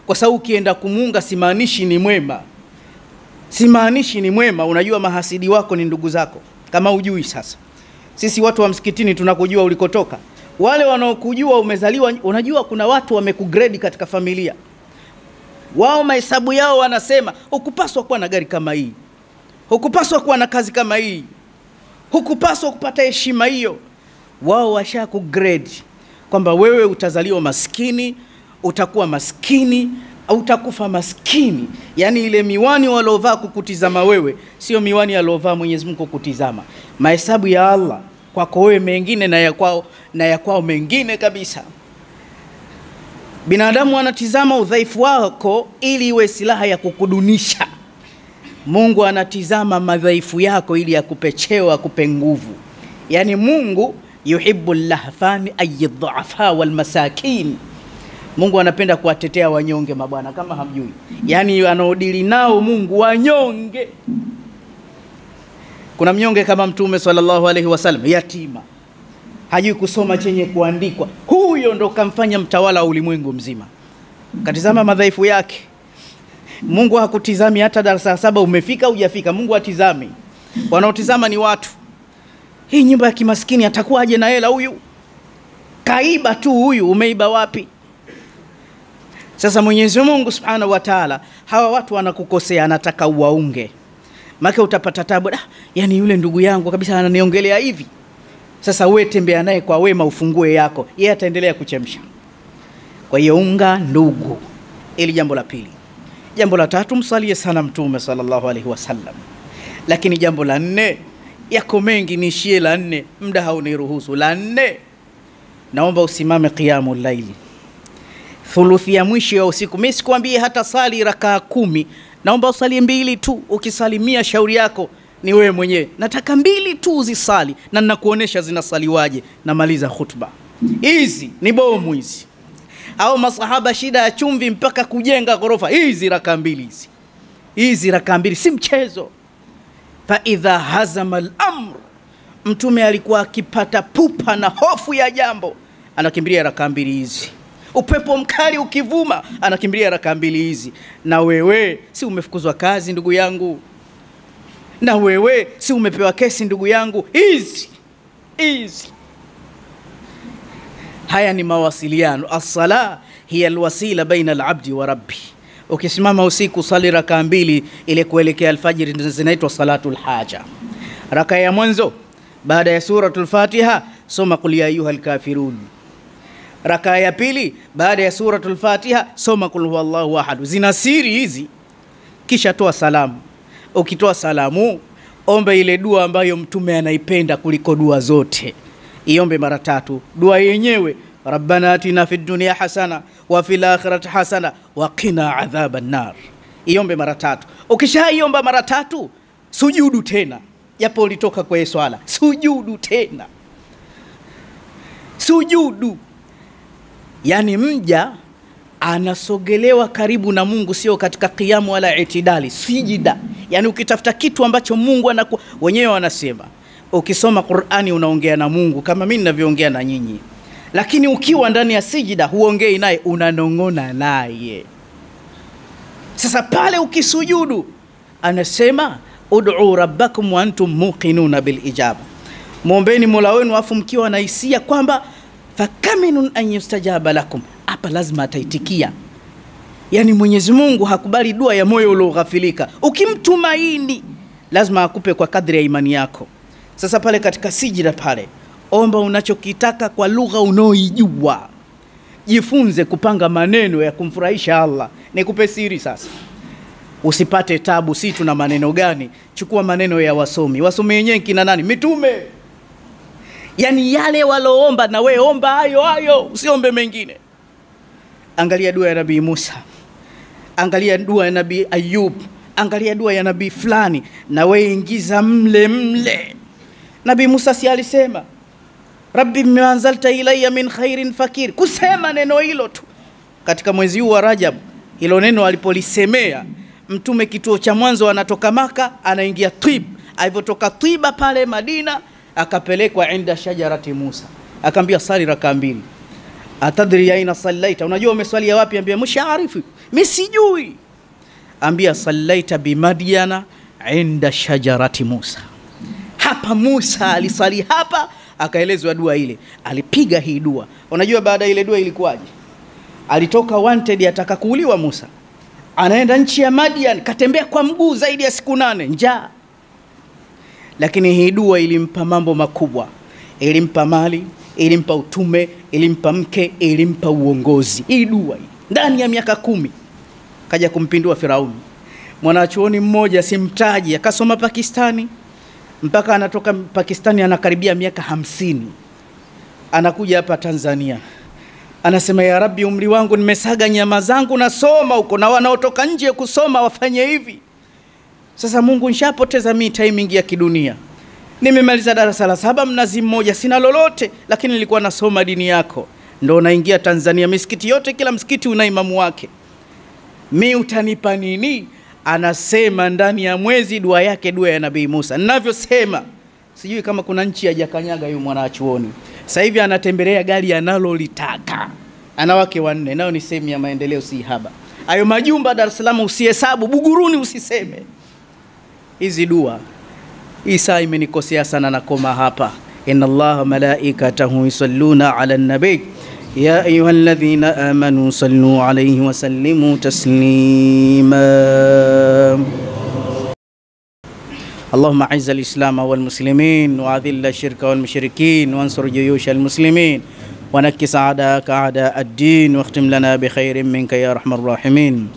kwa sababu ukienda kumuunga, simaanishi ni mwema, simaanishi ni mwema. Unajua mahasidi wako ni ndugu zako, kama ujui. Sasa sisi watu wa msikitini tunakujua ulikotoka wale wanaokujua umezaliwa. Unajua, kuna watu wamekugredi katika familia, wao mahesabu yao wanasema hukupaswa kuwa na gari kama hii, hukupaswa kuwa na kazi kama hii, hukupaswa kupata heshima hiyo. Wao washa kugredi kwamba wewe utazaliwa maskini, utakuwa maskini, utakufa maskini. Yaani ile miwani waliovaa kukutizama wewe sio miwani aliovaa Mwenyezi Mungu kukutizama. Mahesabu ya Allah kwako wewe mengine na ya kwao na ya kwao mengine kabisa. Binadamu anatizama udhaifu wako ili iwe silaha ya kukudunisha. Mungu anatizama madhaifu yako ili akupe cheo, akupe nguvu. Yaani Mungu yuhibbu lahfani ayyidhafa walmasakin, Mungu anapenda kuwatetea wanyonge, mabwana, kama hamjui. Yaani anaodili nao Mungu wanyonge kuna mnyonge kama Mtume sallallahu alaihi wasallam, yatima, hajui kusoma chenye kuandikwa. Huyo ndo kamfanya mtawala wa ulimwengu mzima. Katizama madhaifu yake. Mungu hakutizami hata darasa saba umefika hujafika. Mungu atizami, wanaotizama ni watu. Hii nyumba ya kimaskini atakuwaje na hela huyu? Kaiba tu huyu, umeiba wapi? Sasa Mwenyezi Mungu subhanahu wa taala, hawa watu wanakukosea, anataka uwaunge Maka utapata tabu. Ah, yani yule ndugu yangu kabisa ananiongelea hivi. Sasa wewe tembea naye kwa wema, ufungue yako, yeye ataendelea kuchemsha. Kwa hiyo unga ndugu, ili jambo la pili. Jambo la tatu, msalie sana Mtume sallallahu alaihi wasallam. Lakini jambo la nne, yako mengi, niishie la nne, muda hauniruhusu. La nne, naomba usimame qiyamu laili, thuluthi ya mwisho ya usiku. Mimi sikwambie hata sali rakaa kumi naomba usali mbili tu. Ukisalimia shauri yako ni wewe mwenyewe. Nataka mbili tu uzisali, na ninakuonesha zinasaliwaje. Namaliza khutba. Hizi ni bomu hizi, au masahaba shida ya chumvi mpaka kujenga ghorofa. Hizi raka mbili hizi, hizi raka mbili si mchezo. Fa idha hazama al-amr, Mtume alikuwa akipata pupa na hofu ya jambo, anakimbilia raka mbili hizi upepo mkali ukivuma, anakimbilia raka mbili hizi. Na wewe si umefukuzwa kazi ndugu yangu? Na wewe si umepewa kesi ndugu yangu? Hizi hizi, haya ni mawasiliano. Assala hiya alwasila baina alabdi wa rabbi. Ukisimama usiku sali raka mbili ile kuelekea alfajiri, zinaitwa salatul haja. Raka ya mwanzo baada ya suratul Fatiha soma qul ya ayuha lkafirun. Raka ya pili baada ya suratul Fatiha soma kul huwallahu ahad. Zina siri hizi, kisha toa salamu. Ukitoa salamu, ombe ile dua ambayo Mtume anaipenda kuliko dua zote, iombe mara tatu. Dua yenyewe rabbana atina fid dunya hasana wa fil akhirati hasana wa qina adhaban nar, iombe mara tatu. Ukishaiomba mara tatu, sujudu tena, japo ulitoka kwenye swala, sujudu tena, sujudu. Yani mja anasogelewa karibu na Mungu, sio katika kiamu wala itidali, sijida. Yani ukitafuta kitu ambacho Mungu anaku wenyewe wanasema, ukisoma Qur'ani unaongea na Mungu kama mimi ninavyoongea na nyinyi, lakini ukiwa ndani ya sijida huongei naye, unanong'ona naye. Sasa pale ukisujudu, anasema ud'u rabbakum wa antum muqinuna bil ijaba, mwombeni mola wenu afu mkiwa na hisia kwamba fakaminun an yustajaba lakum hapa lazima ataitikia. yani Mwenyezi Mungu hakubali dua ya moyo ulioghafilika. Ukimtumaini lazima akupe kwa kadri ya imani yako. Sasa pale katika sijida pale, omba unachokitaka kwa lugha unaoijua. Jifunze kupanga maneno ya kumfurahisha Allah. Nikupe siri sasa, usipate tabu. Si tuna maneno gani? Chukua maneno ya wasomi. Wasomi wenyewe kina nani? Mitume. Yaani yale waloomba, na we omba hayo hayo, usiombe mengine. Angalia dua ya Nabii Musa, angalia dua ya Nabii Ayub, angalia dua ya nabii fulani, na we ingiza mle mle. Nabii Musa si alisema rabbi ma anzalta ilayya min khairin fakir, kusema neno hilo tu katika mwezi huu wa Rajab. Hilo neno alipolisemea Mtume, kituo cha mwanzo anatoka Maka anaingia Tib. Alivyotoka Twiba pale Madina, akapelekwa inda shajarati Musa, akaambia sali raka mbili atadri aina sallaita, unajua umeswalia wapi? Ambia mshaarifu, mimi sijui. Ambia sallaita bimadyana inda shajarati Musa, hapa Musa alisali hapa, akaelezwa dua ile, alipiga hii dua. Unajua baada ile dua ilikuwaje? Alitoka wanted, ataka kuuliwa Musa, anaenda nchi ya Madian, katembea kwa mguu zaidi ya siku nane, njaa. Lakini hii dua ilimpa mambo makubwa, ilimpa mali ilimpa utume, ilimpa mke, ilimpa uongozi. Hii dua ndani ya miaka kumi kaja kumpindua Firauni. Mwanachuoni mmoja simtaji, akasoma Pakistani mpaka anatoka Pakistani, anakaribia miaka hamsini, anakuja hapa Tanzania, anasema ya Rabbi, umri wangu nimesaga nyama zangu, nasoma huko na wanaotoka nje kusoma wafanye hivi. Sasa Mungu, nishapoteza mi timing ya kidunia nimemaliza darasa la saba Mnazi Mmoja, sina lolote, lakini nilikuwa nasoma dini yako. Ndo naingia Tanzania, misikiti yote, kila msikiti una imamu wake, mi utanipa nini? Anasema ndani ya mwezi dua yake, dua ya Nabii Musa. Ninavyosema sijui kama kuna nchi hajakanyaga huyu mwanachuoni. Sasa hivi anatembelea gari analolitaka, ana wake wanne, nayo ni sehemu ya maendeleo, si haba. Hayo majumba Dar es Salaam usihesabu, Buguruni usiseme. hizi dua, hii saa imenikosea sana, nakoma hapa. inna allaha malaikatahu yusalluna ala nabii يا أيها الذين آمنوا صلوا عليه وسلموا تسليما اللهم أعز الإسلام والمسلمين وأذل الشرك والمشركين وانصر جيوش المسلمين ونكس أعداءك أعداء الدين واختم لنا بخير منك يا أرحم الراحمين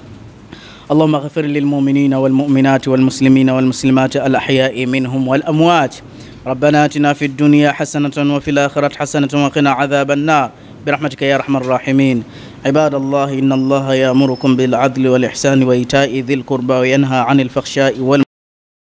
اللهم اغفر للمؤمنين والمؤمنات والمسلمين والمسلمات الأحياء منهم والأموات. ربنا آتنا في الدنيا حسنة وفي الآخرة حسنة وقنا عذاب النار. برحمتك يا أرحم الراحمين. عباد الله إن الله يأمركم بالعدل والإحسان وإيتاء ذي القربى وينهى عن الفحشاء وال